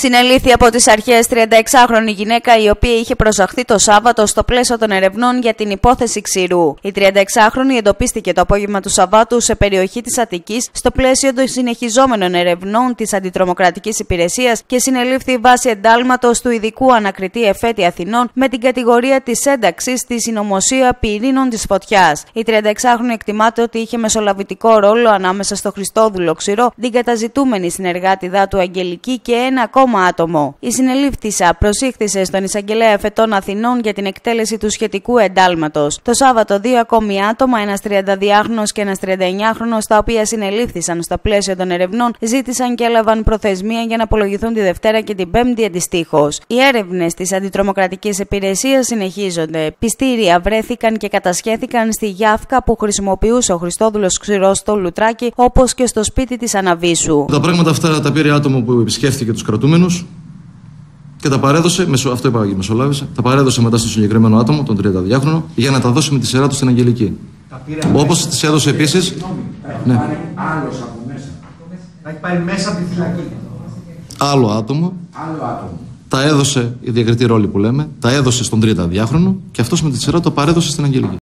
Συνελήφθη από τις αρχές 36χρονη γυναίκα η οποία είχε προσαχθεί το Σάββατο στο πλαίσιο των ερευνών για την υπόθεση ξηρού. Η 36χρονη εντοπίστηκε το απόγευμα του Σαββάτου σε περιοχή της Αττικής στο πλαίσιο των συνεχιζόμενων ερευνών της Αντιτρομοκρατικής Υπηρεσίας και συνελήφθη βάσει εντάλματος του ειδικού ανακριτή Εφέτη Αθηνών με την κατηγορία της ένταξης στη συνωμοσία πυρήνων της φωτιάς. Η 36χρονη εκτιμάται ότι είχε μεσολαβητικό ρόλο ανάμεσα στο Χριστόδουλο Ξηρό, την καταζητούμενη συνεργάτη του Αγγελική και ένα ακόμα ακόμα άτομο. Η συνελήφθησα προσήχθησε στον εισαγγελέα εφετών Αθηνών για την εκτέλεση του σχετικού εντάλματος. Το Σάββατο, δύο ακόμη άτομα, ένας 32χρονο και ένας 39χρονο, τα οποία συνελήφθησαν στο πλαίσιο των ερευνών, ζήτησαν και έλαβαν προθεσμία για να απολογηθούν τη Δευτέρα και την Πέμπτη αντιστοίχως. Οι έρευνες της Αντιτρομοκρατικής Υπηρεσίας συνεχίζονται. Πιστήρια βρέθηκαν και κατασχέθηκαν στη Γιάφκα που χρησιμοποιούσε ο Χριστόδουλος Ξηρός στο Λουτράκι, όπως και στο σπίτι της Αναβίσου. Τα πράγματα αυτά τα πήρε άτομο που επισκέφθηκε τους κρατούμενους και τα παρέδωσε, αυτό είπα και μεσολάβησε, τα παρέδωσε μετά στο συγκεκριμένο άτομο, τον 32χρονο, για να τα δώσει με τη σειρά του στην Αγγελική. Όπως τη έδωσε επίσης. Ναι. Άλλος από μέσα. Θα έχει πάρει μέσα από τη φυλακή. Άλλο άτομο. Άλλο άτομο. Τα έδωσε, η διακριτή ρόλη που λέμε, τα έδωσε στον 32χρονο και αυτός με τη σειρά το παρέδωσε στην Αγγελική.